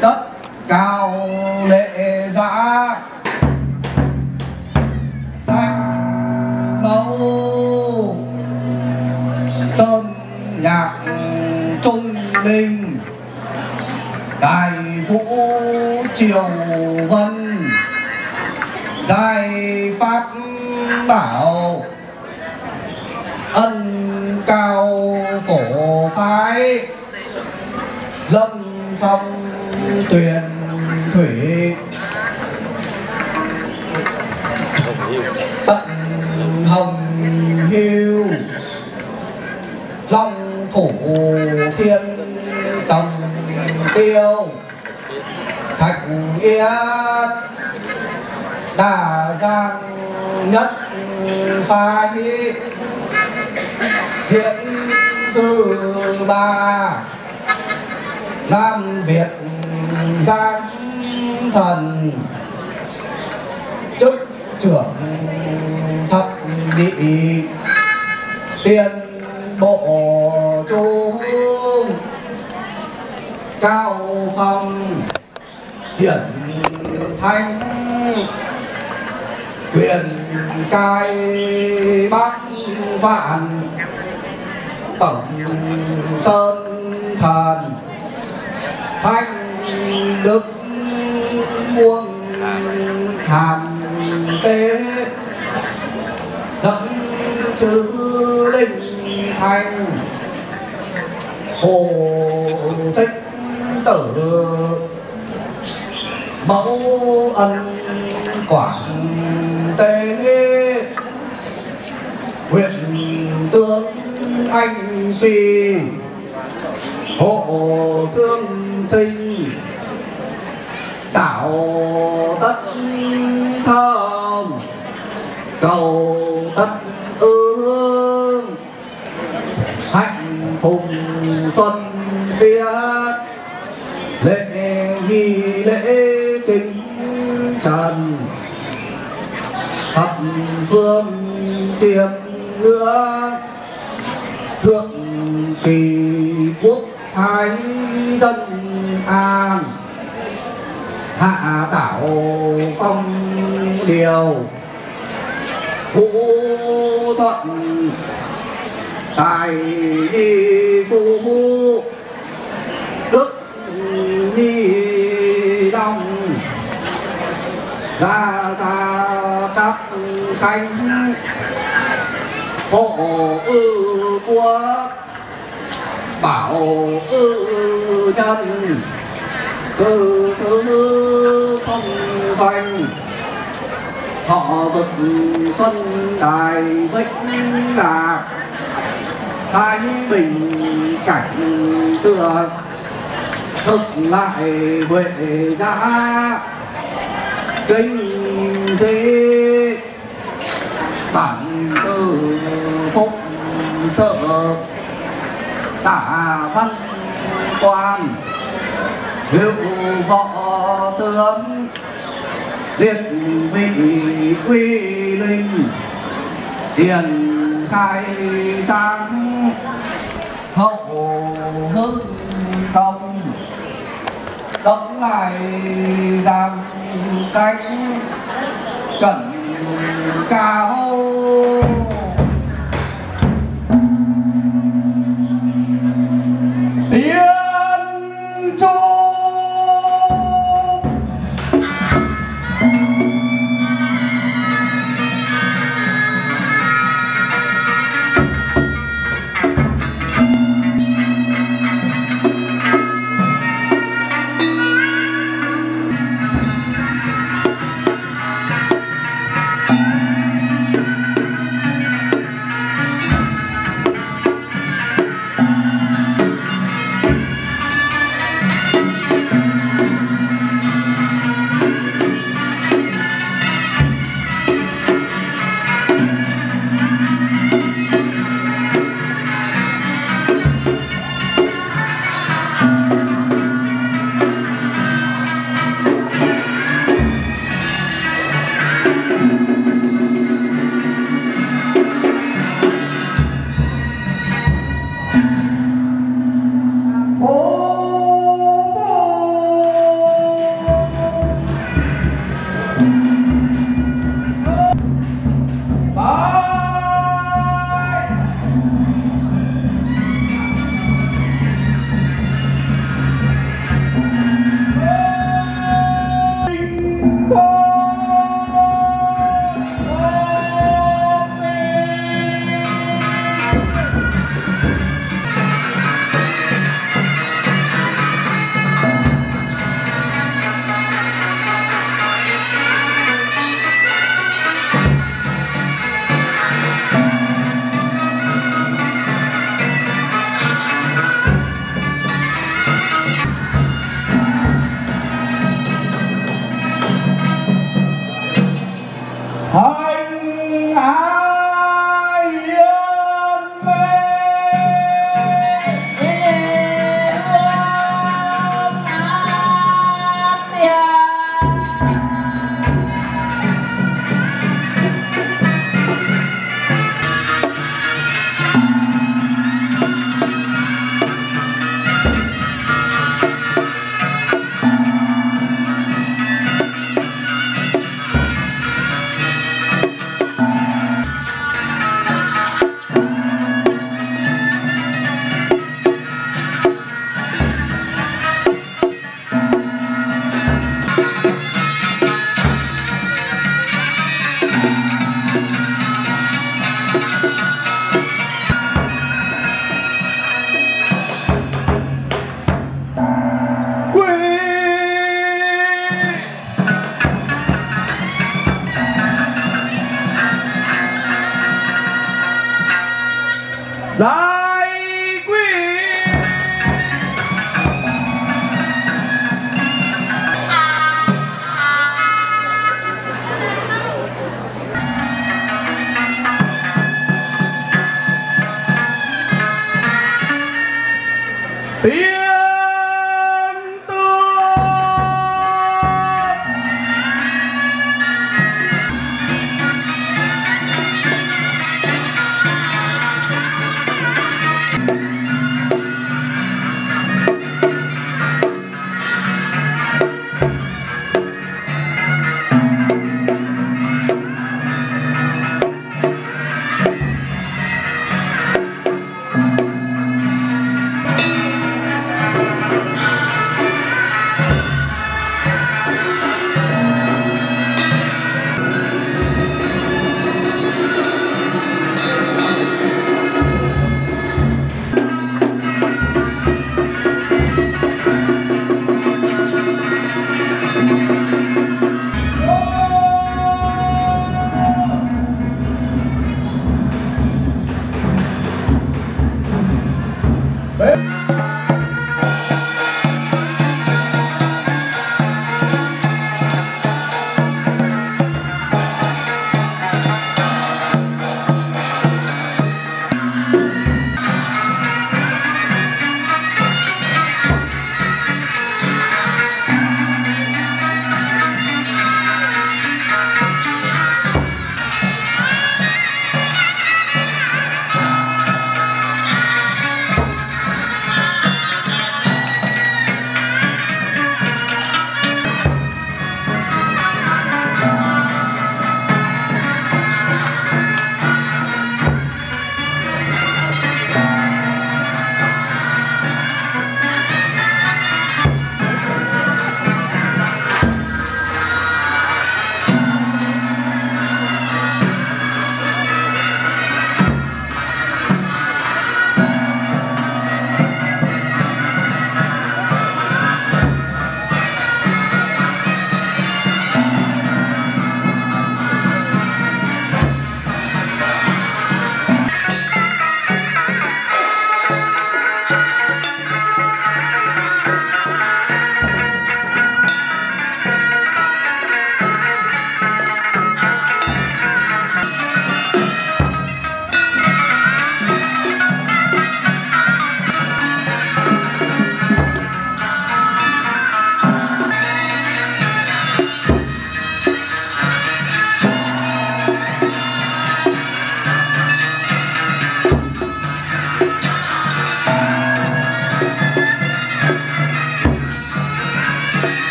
đất cao lệ giã thanh mẫu sơn nhạc trung linh. Đại vũ triều vân. Giai pháp bảo. Ân cao phổ phái. Lâm phong tuyền thủy tận hồng hiu, long thủ thiên tầm tiêu, thạch yết, đà giang nhất phái thiện sư ba, nam việt giang thần. Chức trưởng thập địa tiên bộ trung cao phong hiển thanh. Quyền cai bắc vạn. Tổng sơn thần thanh đức muôn hàm tế đấng chư linh thanh hồ thích tử mẫu ân quảng tế huyện tướng anh phi hộ dương sinh tạo tất thơm, cầu tất ương. Hạnh phúc xuân tiết lễ nghi lễ kính trần. Thập phương chiêm ngưỡng thượng kỳ quốc thái dân an hạ bảo phong điều. Vũ thuận. Tài nhi phu đức nhi đông ra ra các khánh hộ ư quốc. Bảo ư nhân sư thứ không thành. Họ vực phân đài vĩnh lạc. Thái bình cảnh tựa. Thực lại huệ giá. Kinh thế. Bản từ phúc sợ tả văn quan hiệu võ tướng liệt vị quy linh, tiền khai sáng, hậu hưng công đóng lại giam cánh, cẩn cao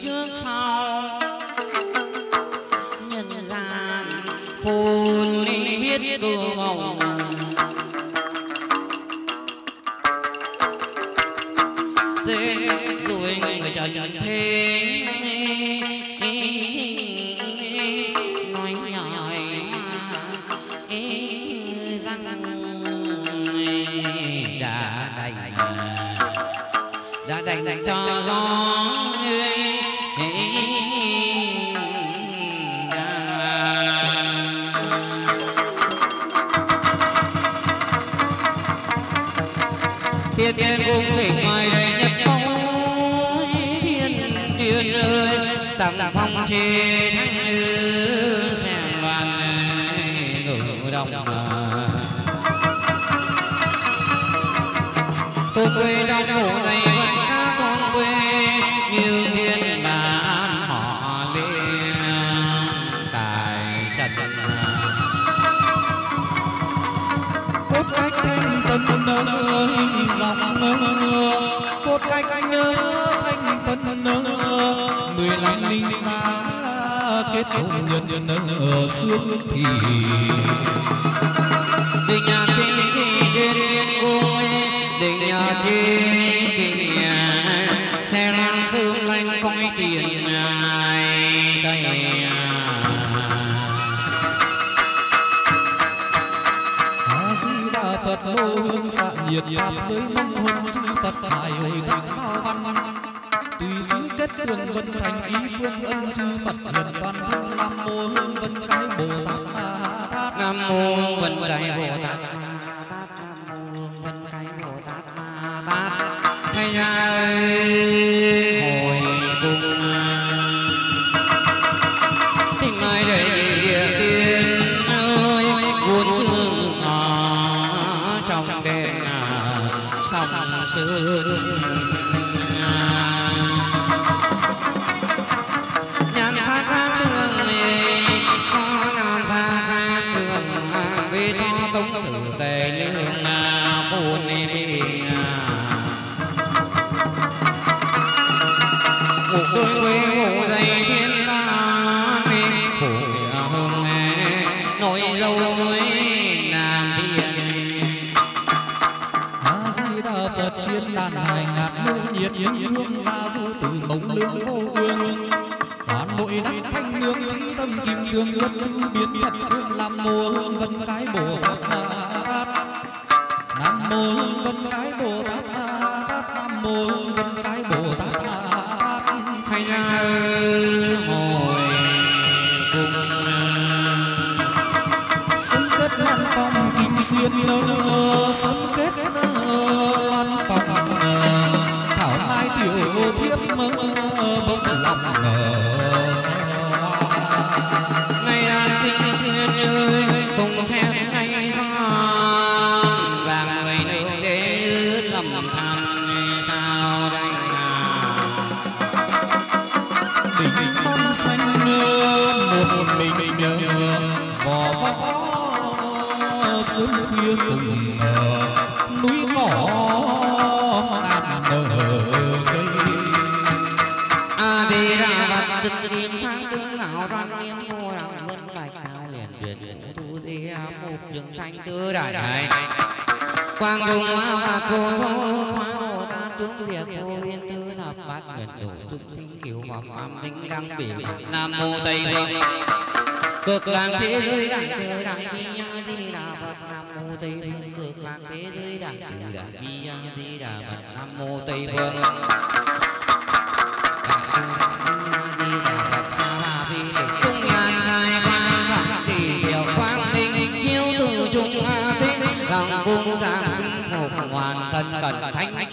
trước sau nhân gian phun biết cửa ngầu dành cho gió ngươi thiên thiên cung thỉnh ngoài đây nhất mong thiên thiên ơi tặng phong chế thánh như xem đoàn ngự đồng tôn quê trong ngủ cốt anh nhớ thanh tân nơ người lăm linh xa kết hôn nhân nhân nơ xuống thì. Đình nhà thiên thì trên thiên cung đình nhà thiên thì xe lang sương lanh coi tiền lô hương xạ nhiệt pháp giới mong huân chư phật hải hồi thắp sao văn. Tùy xứ kết tường vân thành ý phương ân chư phật hiền toàn thân nam mô hương vân cái bồ tát nam mô hương vân cái bồ tát. Di đà nghiêm sáng tướng ngạo đoan nghiêm vô đẳng vân bạch cao hiển tuyệt tuyệt thu thi mục trường thanh tứ đại đại quang dung hoa và cô dô hoa hồ ta chúng việc vô viên tư thập bát nguyện đủ chúng sinh cứu mầm âm linh đăng bỉ nam mô tây phương cực lạc thế giới đại từ đại bi nha di đà phật nam mô tây phương cực lạc thế giới đại từ đại bi nha di đà phật nam mô tây phương bàn thân cẩn thánh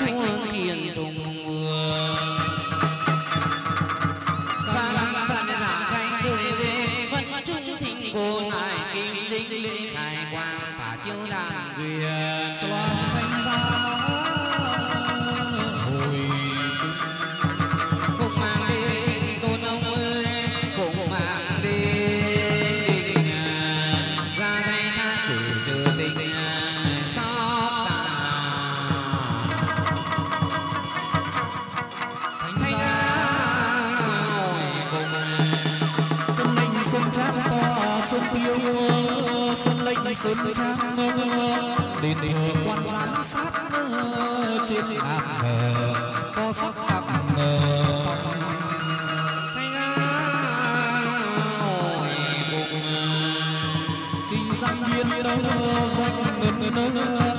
sơn trang đền thờ quan giám sát trên ngàn thờ có sắc đặc phong thay ra cùng trình sang biên danh ngân nơ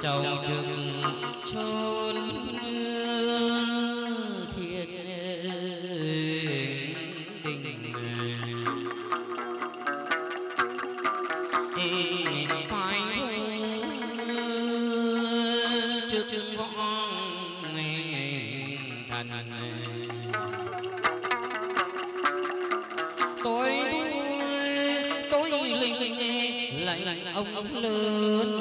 trầu trực chôn thiệt tình đình phải chưa trước võ thần tôi tôi linh lại ông ông lớn.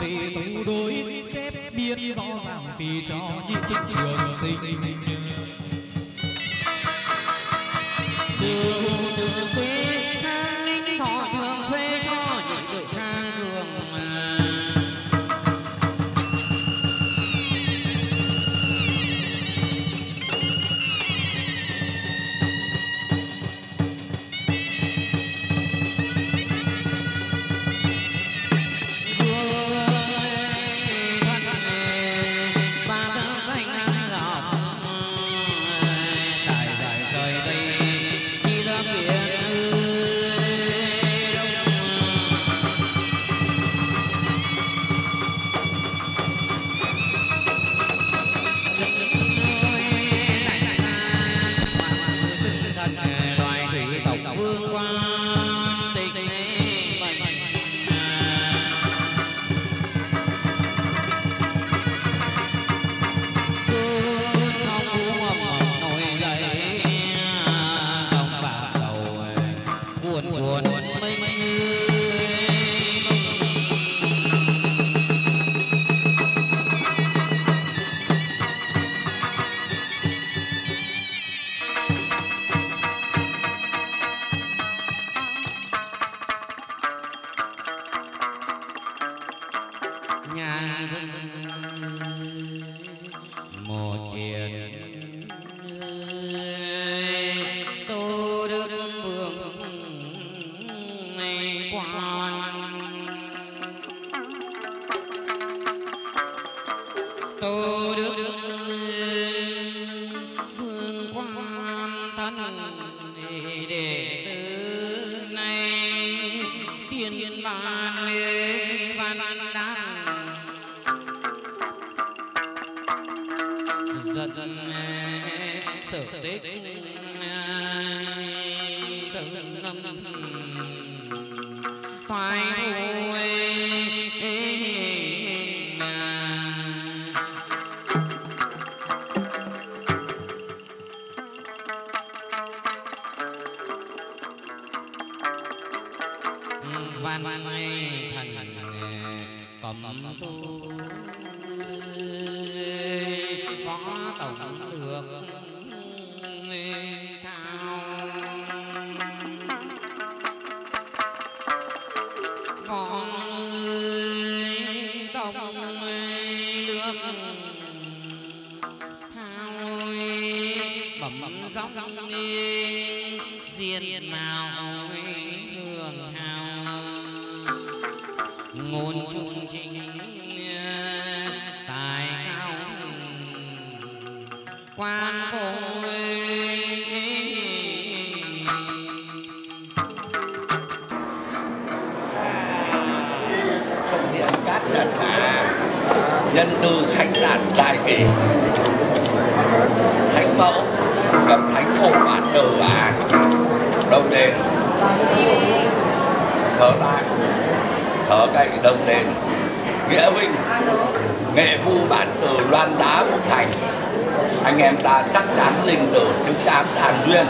Vì quan đối chép biên rõ ràng vì cho những trường sinh. Nhân tư khánh đàn đại kỳ. Thánh mẫu, gặp thánh phụ bản tử à đông đền. Sở lại sở cạnh đông đền. Nghĩa huynh nghệ vu bản tử loan đá phúc thành. Anh em ta chắc chắn linh tử chứng đám đàn duyên.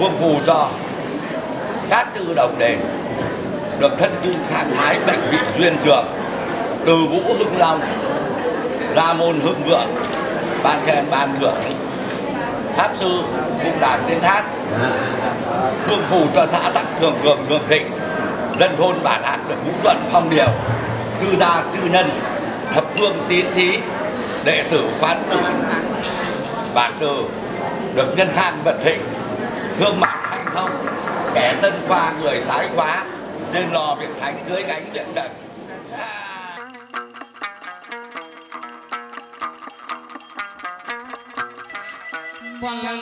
Quân phù cho các chư đồng đền. Được thân du khang thái bệnh vị duyên trường từ vũ hưng long, ra môn hưng vượng ban khen ban thưởng. Pháp sư cũng đàn tiếng hát. Phương phù cho xã đắc thường cường thường thịnh, dân thôn bản án được vũ tuận phong điều. Chư gia, chư nhân, thập phương tín thí, đệ tử khoán tử bản từ được nhân khang vận thịnh, thương mại Hạnh thông, kẻ tân khoa, người tái khóa trên lò việt thánh dưới gánh điện trần hoàng lần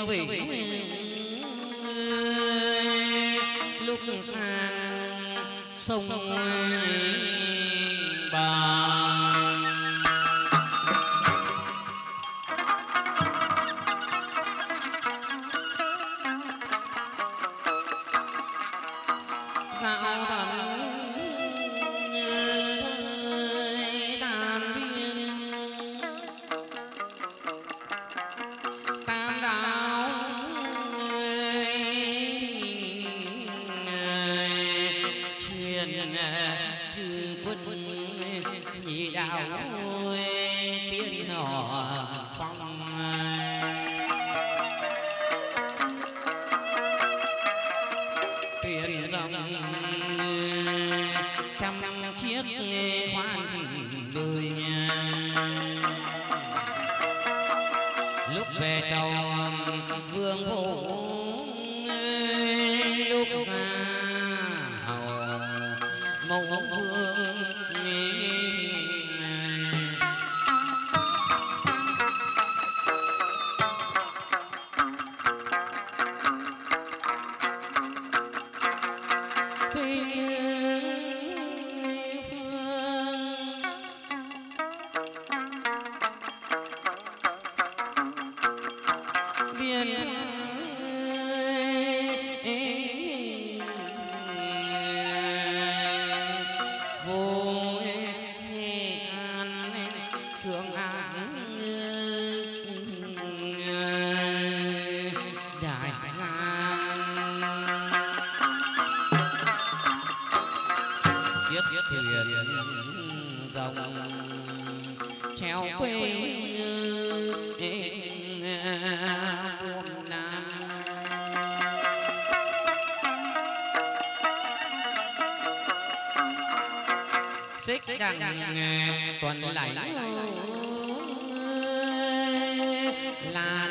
sao về lúc sang sông, sông. xích đặng tuần lại là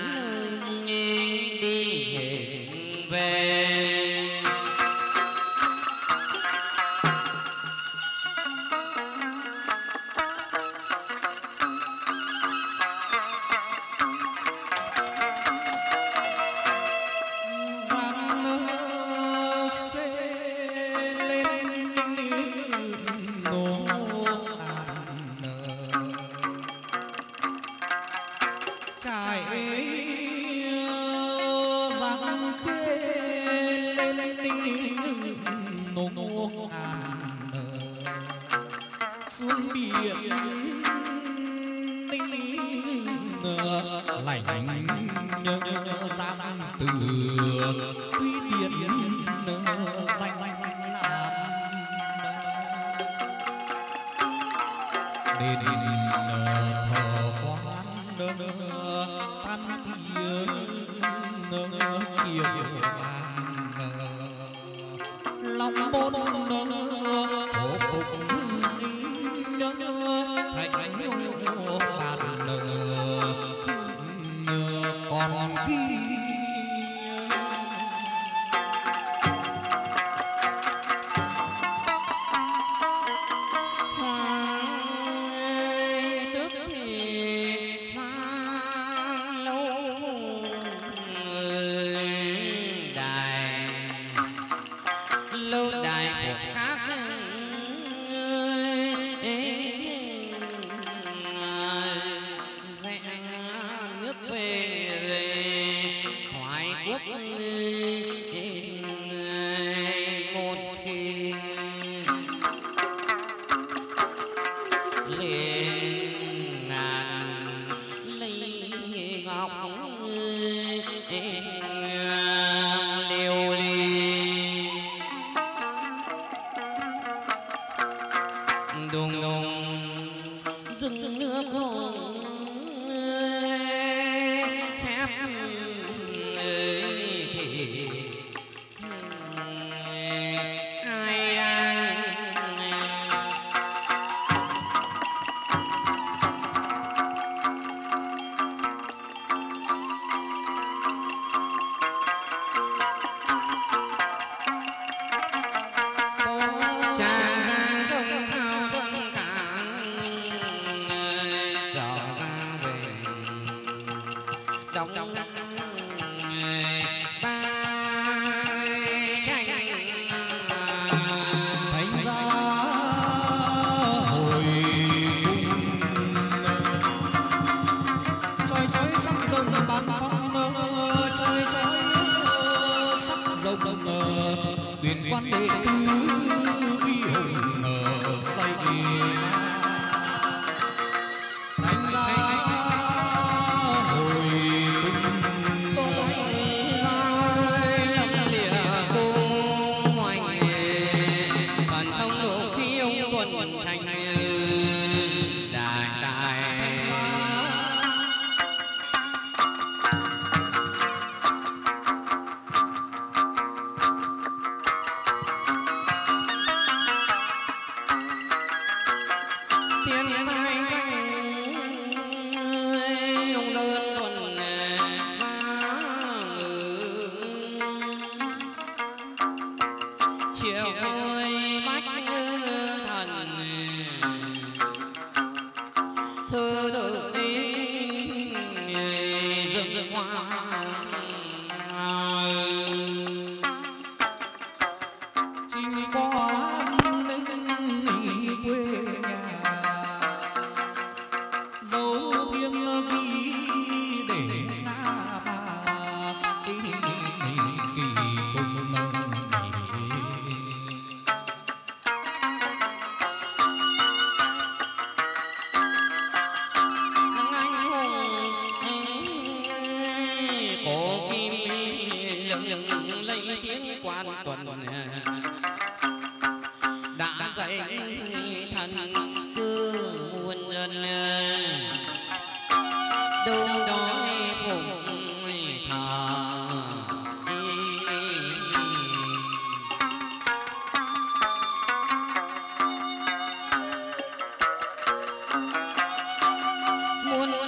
lòng môn hộ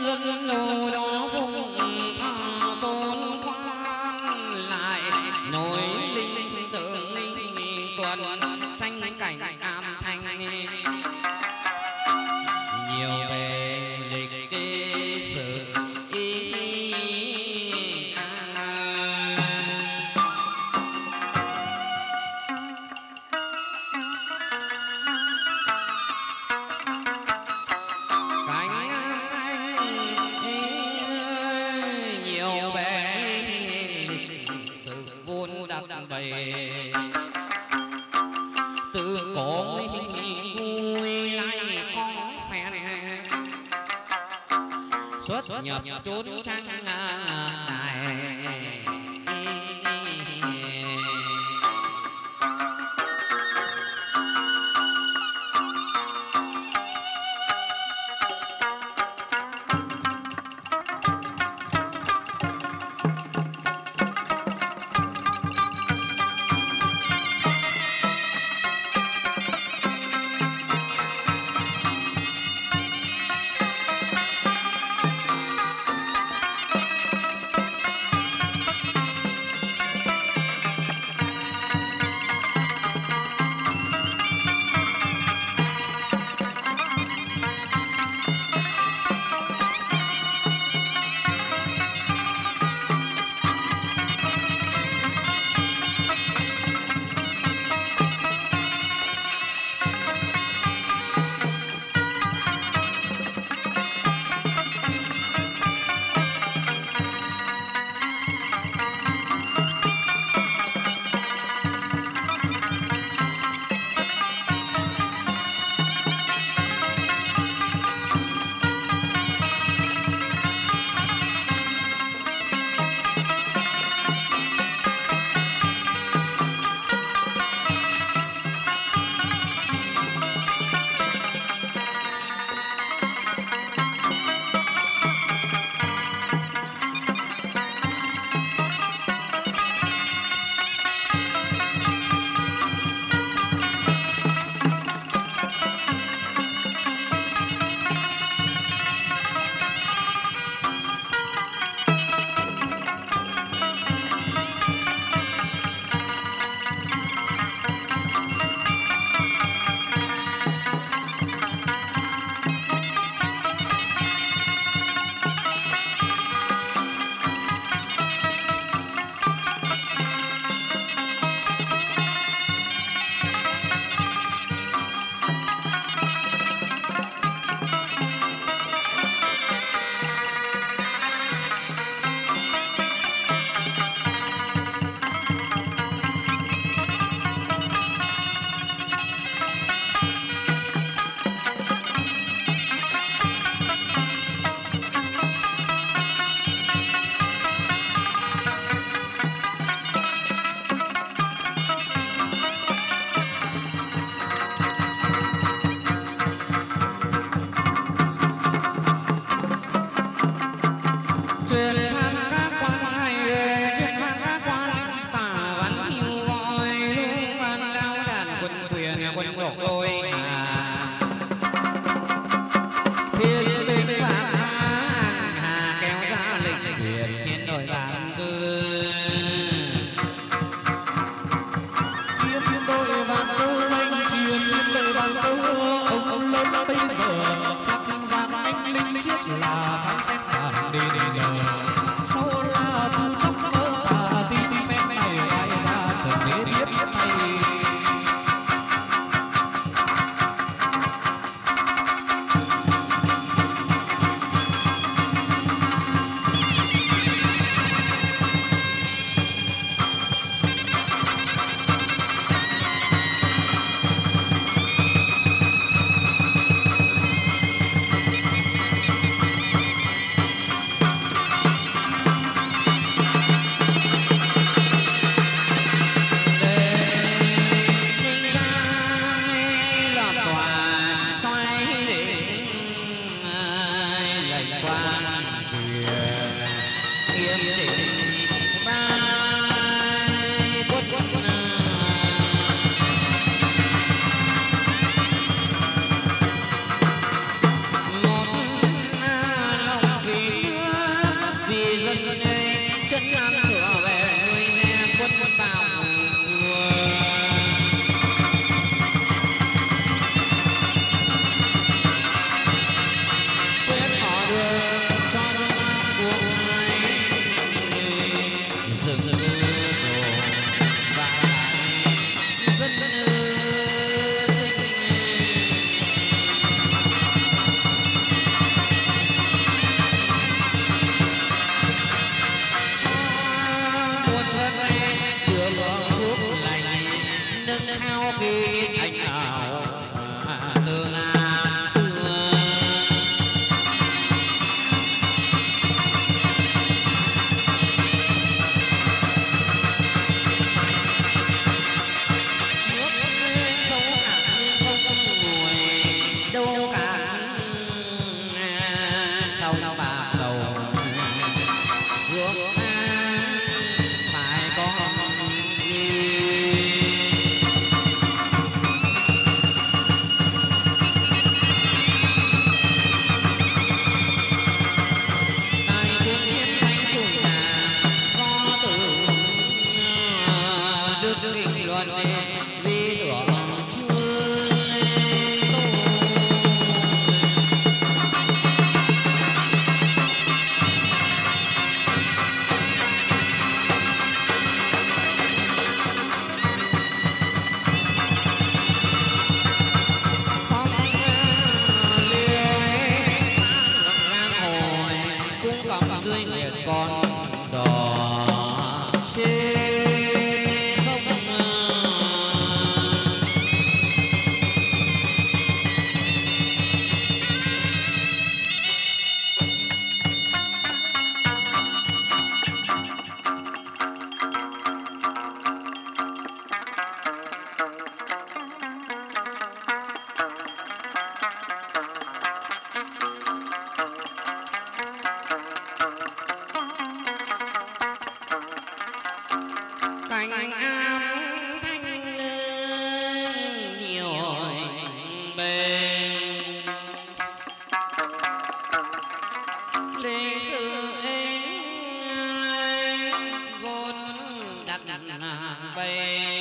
muôn lần lịch sử ấy gôn đặt bày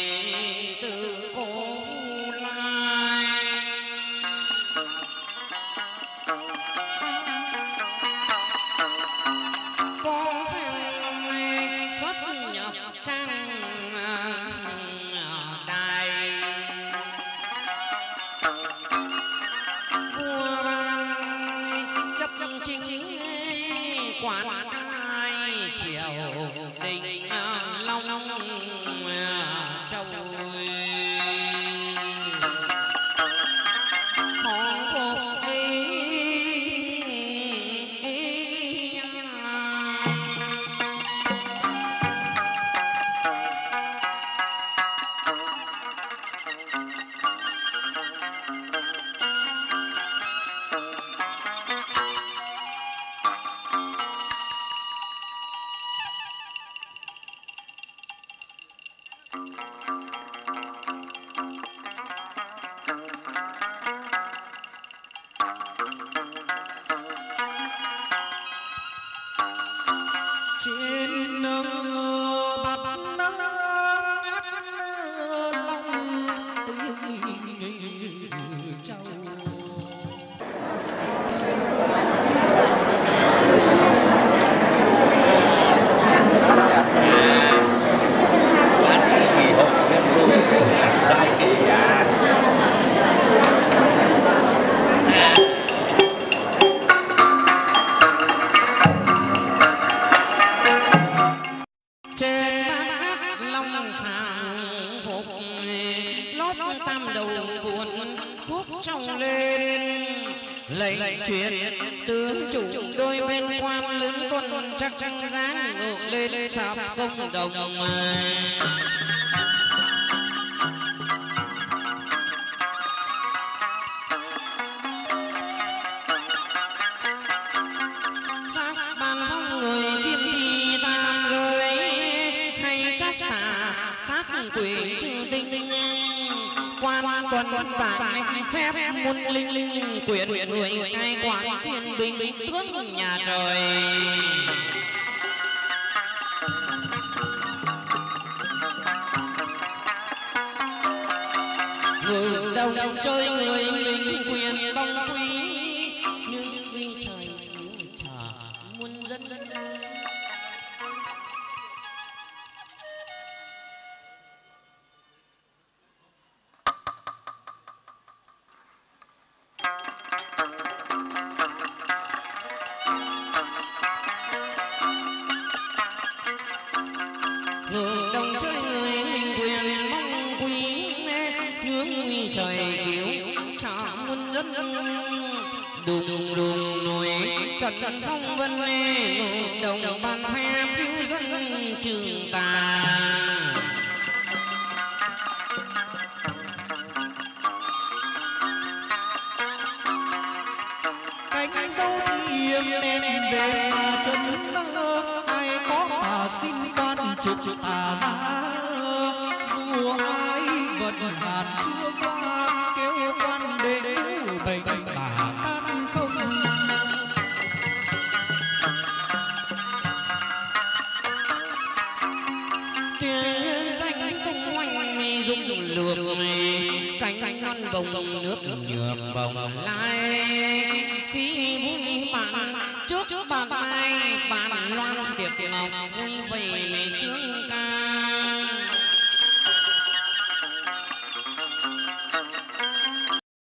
tiếng danh tung oanh mi dung lược cánh cánh non bồng nước nhược bồng lai khi vui bạn trước bạn mai bạn loan tiệc ngọc vui vầy mì sướng ca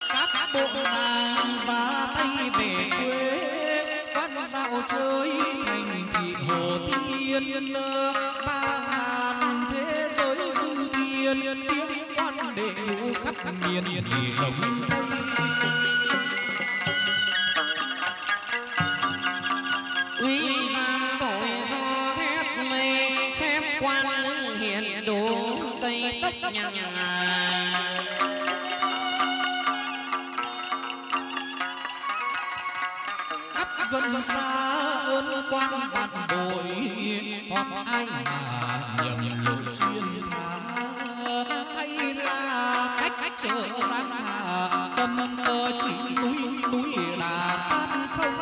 các bộ nàng ra tay về quê quan dạo chơi thành thị hồ thiên nơi tiên tiếng quan đệ ngũ khắp miền thì lồng tây. Uy vang thổi gió thét mây, phép quan ứng hiện đồ tây tất nhằng khắp gần xa ơn quan vạn bội, hoặc ai mà trở giang hà tâm cơ chỉ núi núi là tan không.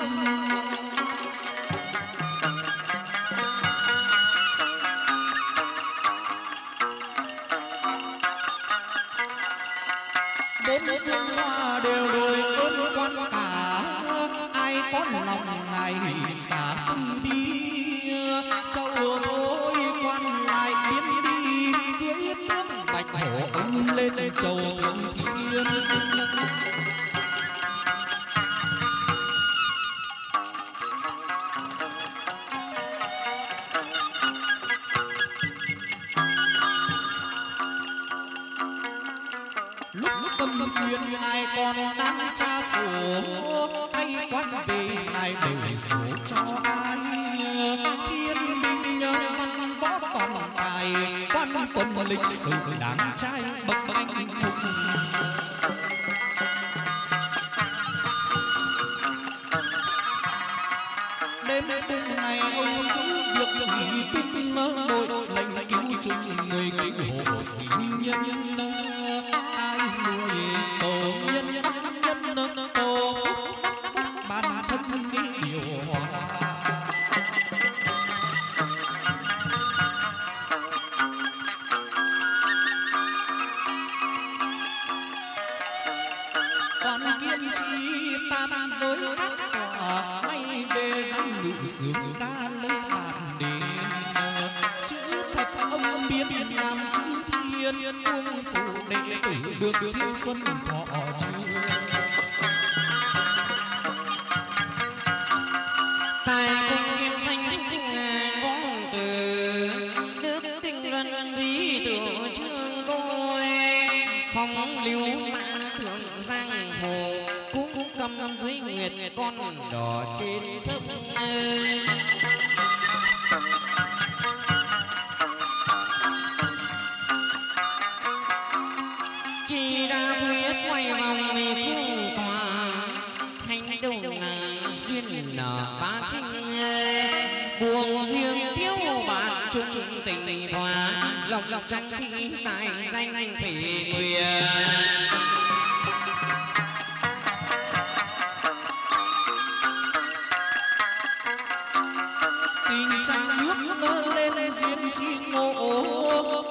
Bốn phương hoa đều đổi ơn quan cả ai có lòng ngài xả tư đi châu thôi quan lại biến đi cưỡi tướng hổ ông lên châu thượng thiên. Lúc tâm quyền ngài còn đang tra sổ hay quan về ngài để sổ cho ai? Thiên lịch sử đàn trai bậc anh hùng đêm đêm ngày ông giữ việc nghỉ mơ đội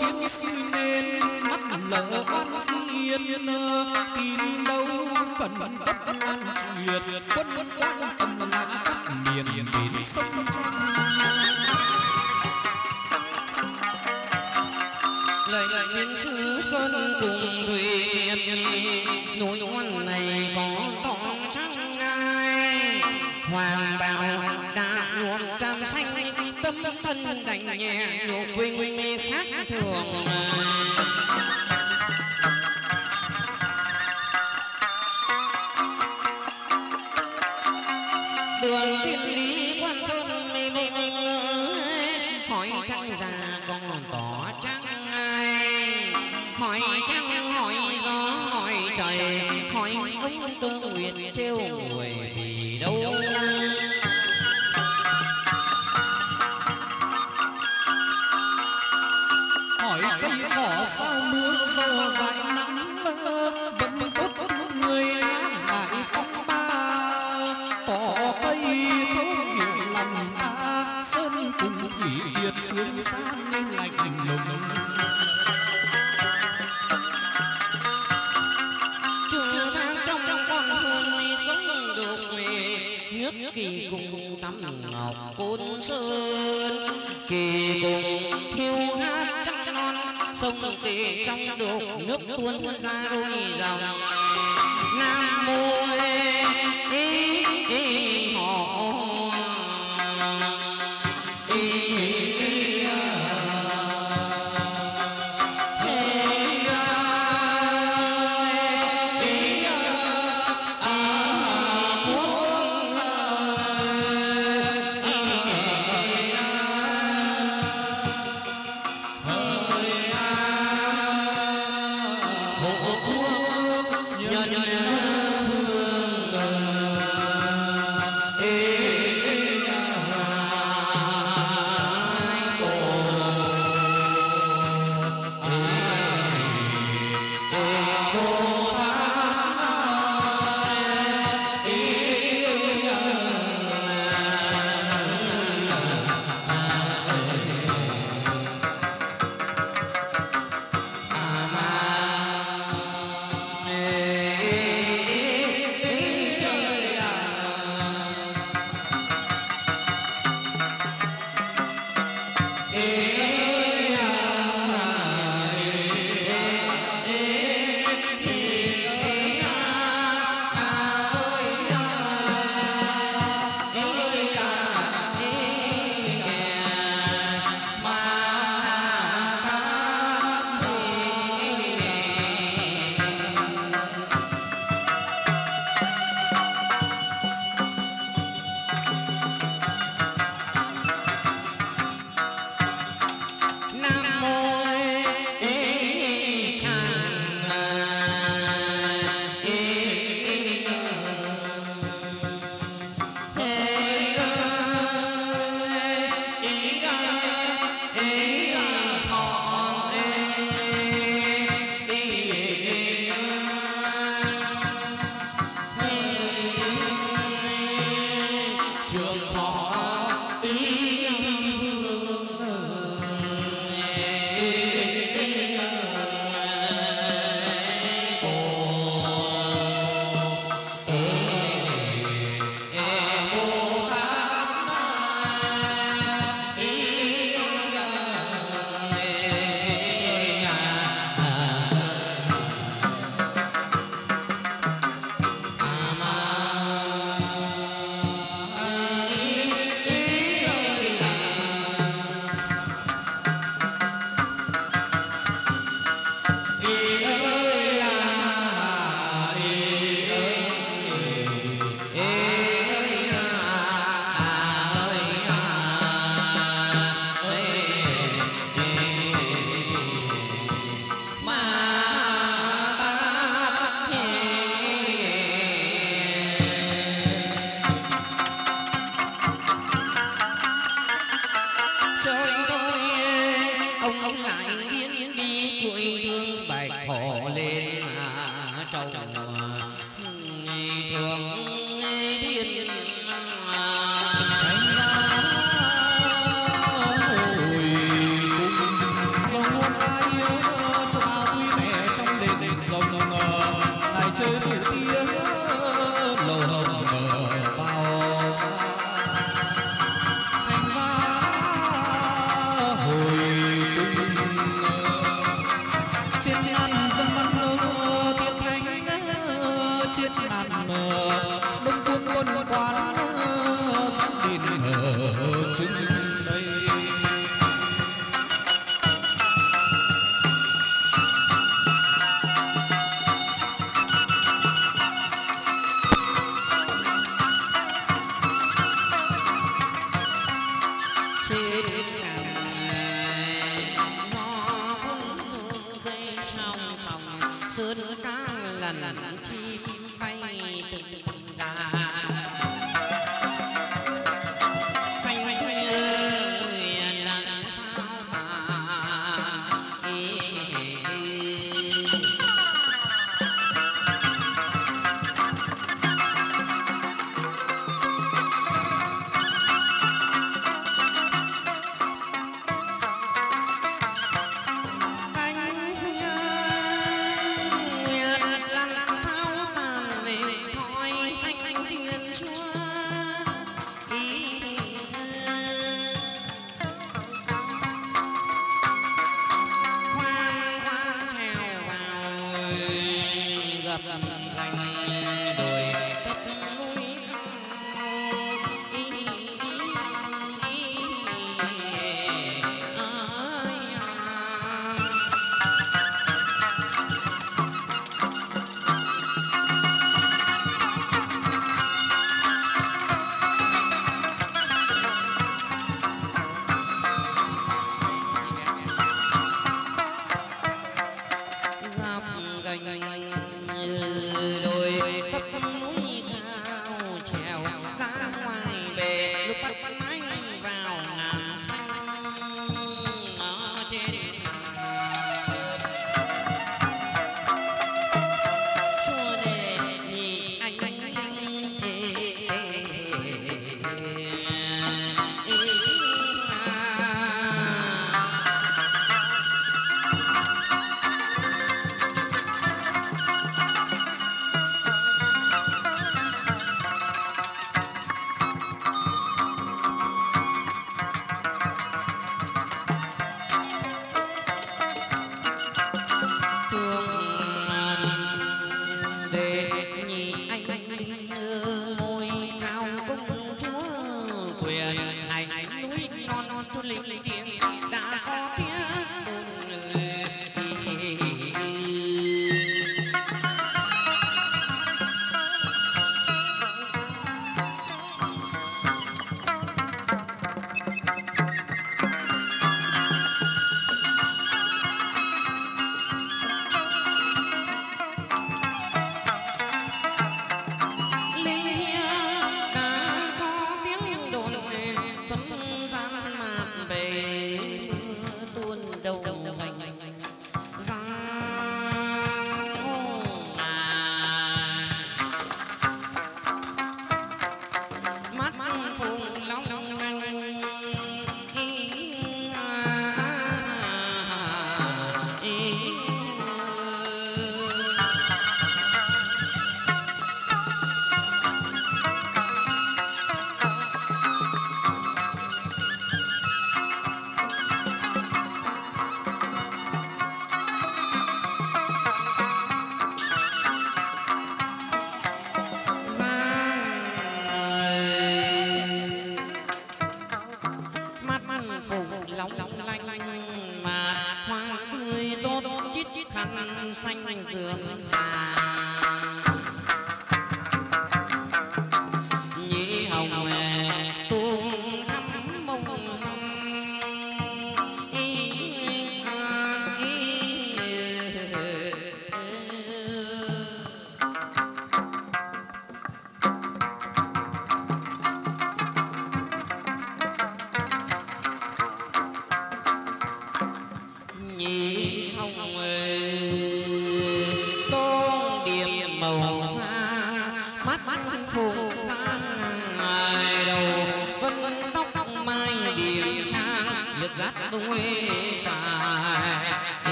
khiến suy nên mắt lỡ an khiên ờ, tin đâu phần tất lan truyền, quân quan tâm ngã khắp miền biển sông tranh. Lời lời nguyên sư sơn cùng thủy núi oan này có to trắng ai hoàng bào tâm thân đành nhẹ nhục vinh mê khác thường mà. Đường thiên sao mưa gió dài nắng vẫn tốt người lại phong ba. Tỏ cây thấu hiểu lòng ta, sơn cùng thủy biệt sương sang nên lạnh lùng. Trong trong con nước kỳ cùng tắm ngọc côn sơn. Sông tề trong đục nước tuôn ra đôi dòng. Nam mô ý ê ê.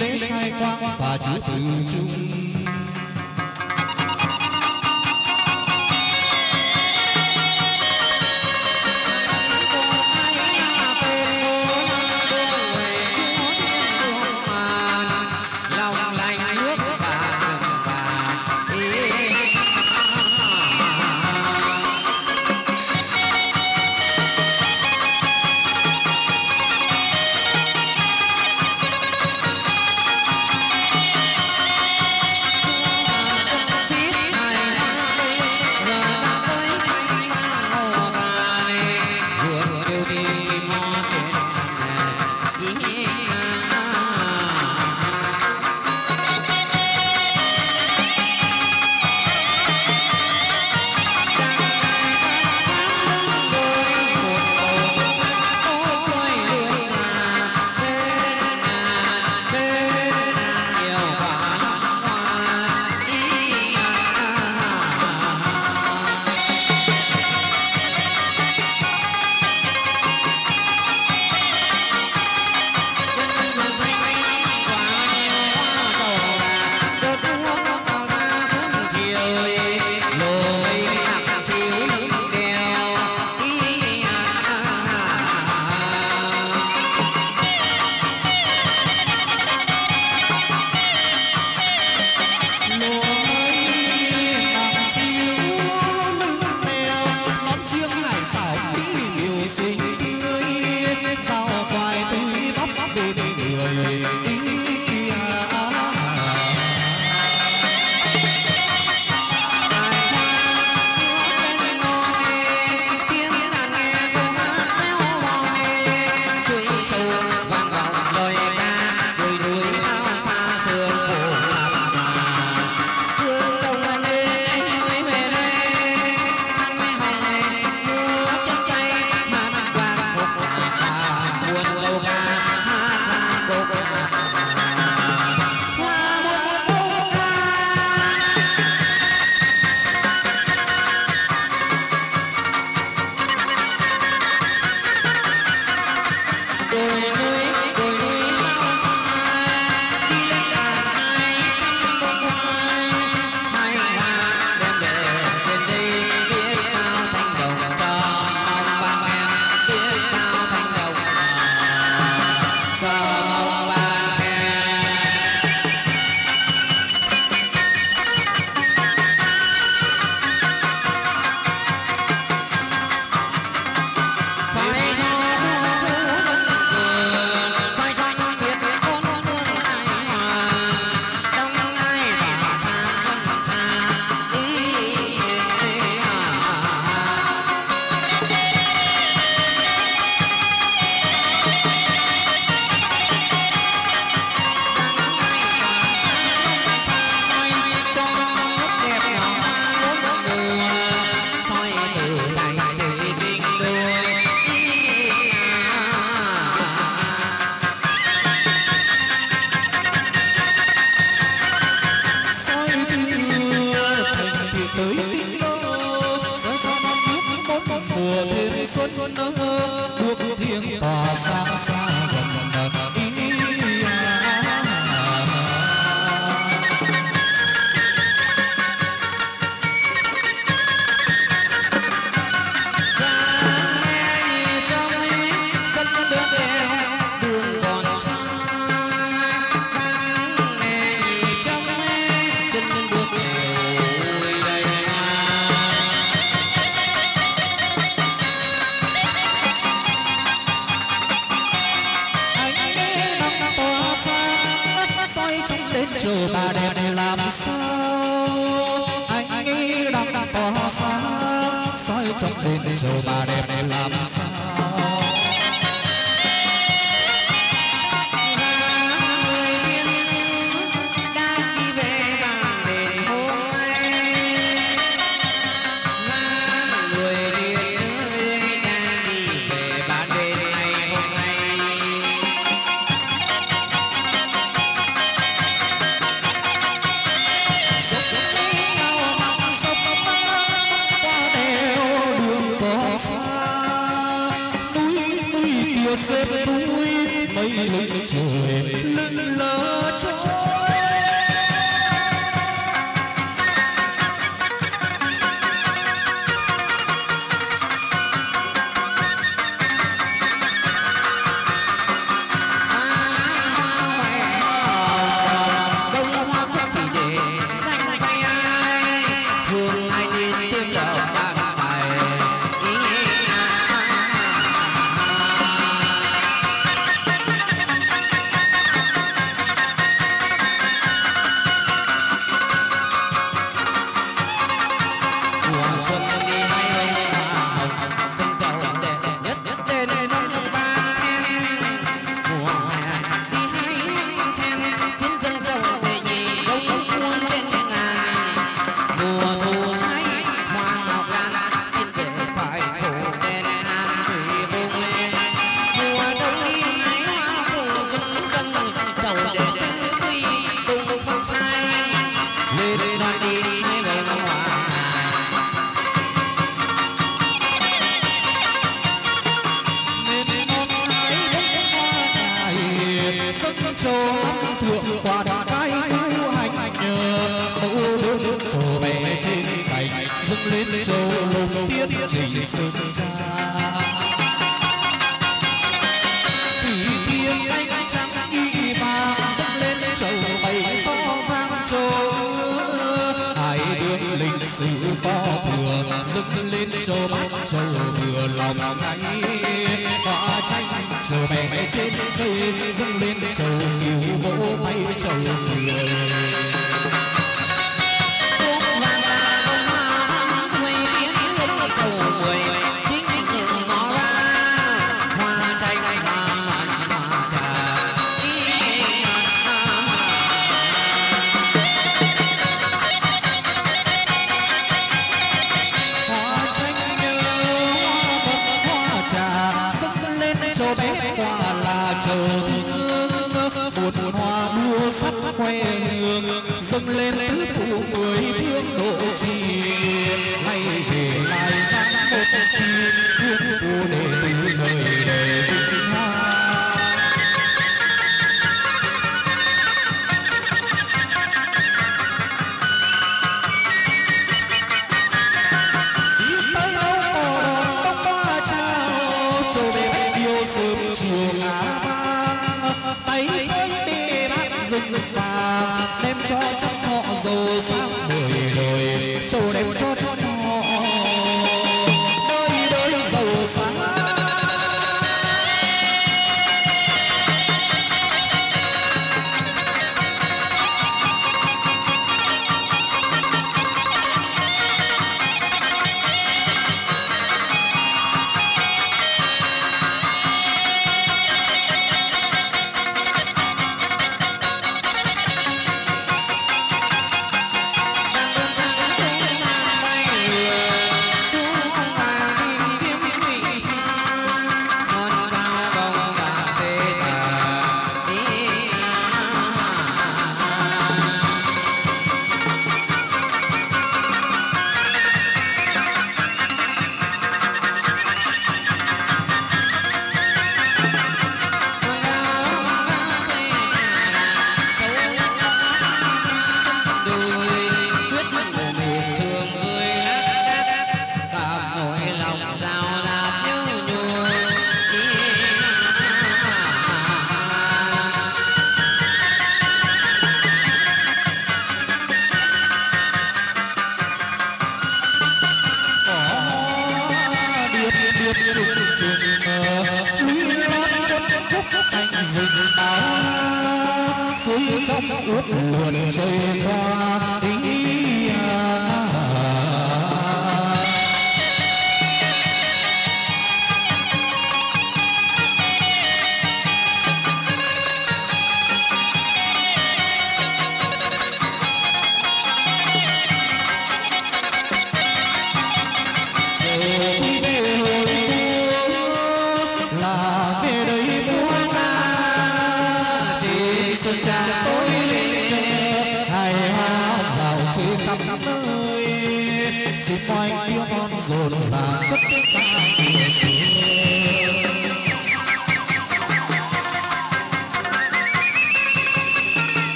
Lễ khai quang và chữ từ chung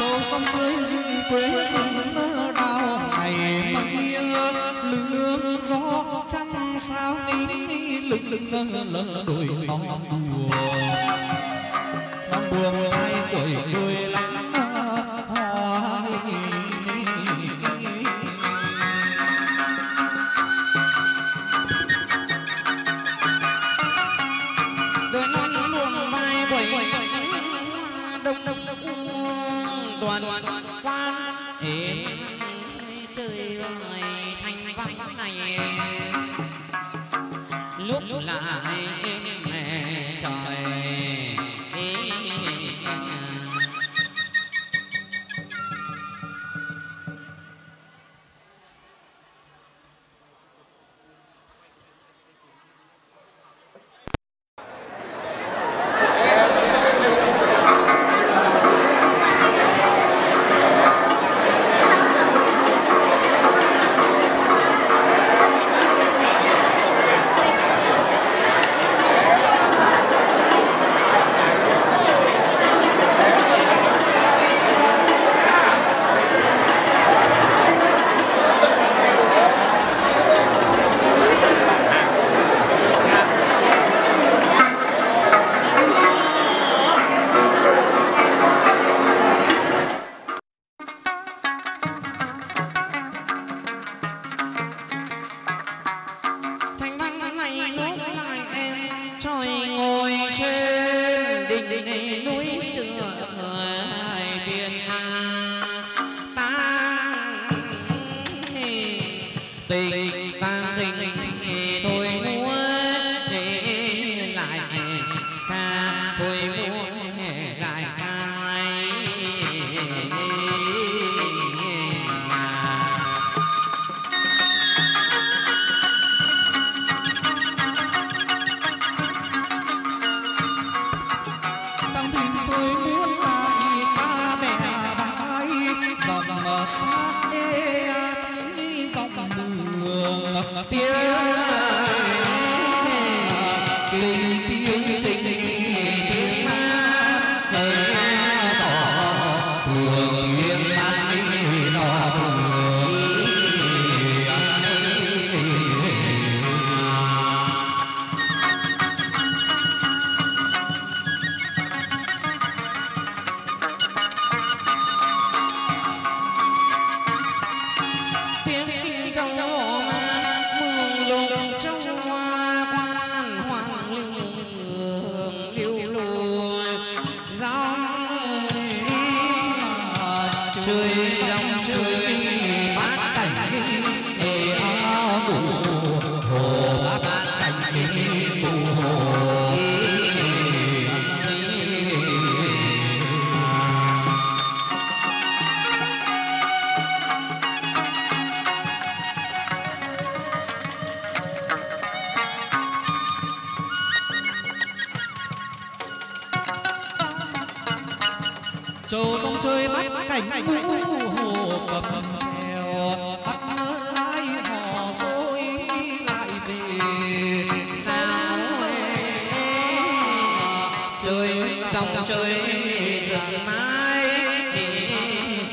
châu phong chơi rừng quê rừng mơ đào. Ngày mà kia lương gió trăng sao ý lưng lực lỡ đôi non buồn non buồn ai tuổi đôi lạnh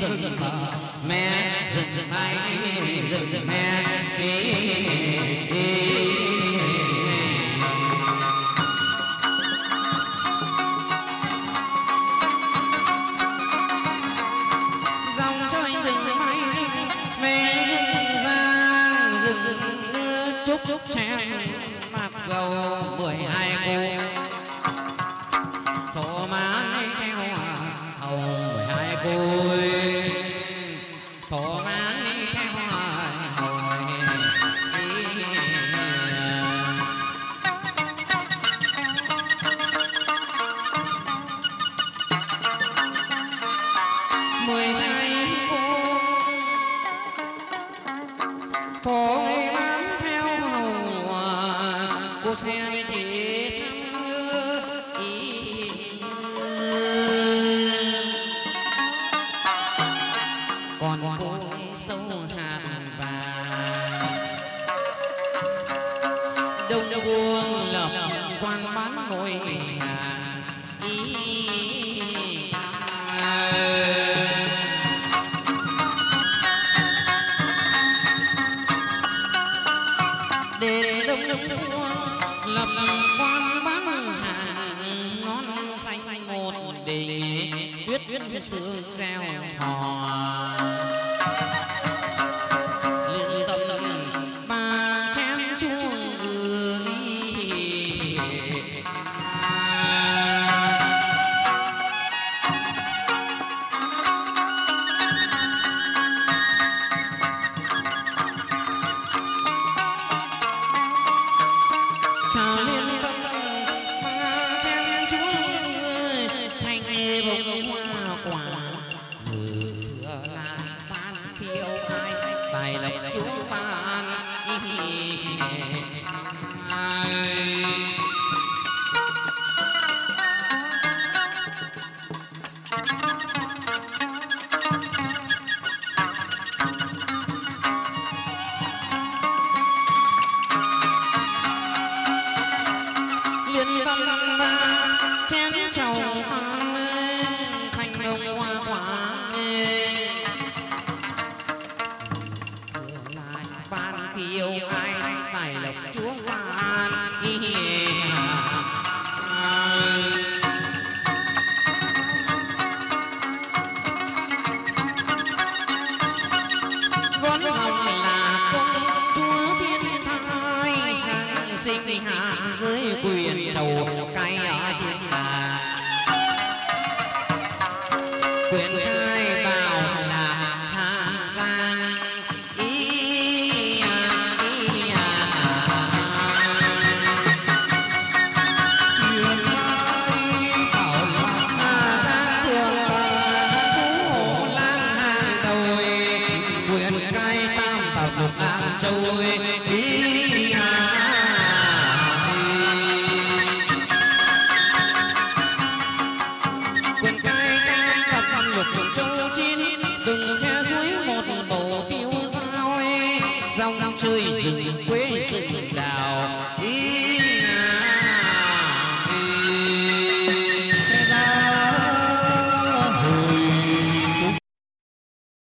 rừng mờ mẹ rừng tay rừng mẹ đi dòng chơi rừng mây mẹ rừng giang rừng nước trúc trúc trang mặc gầu mười hai cô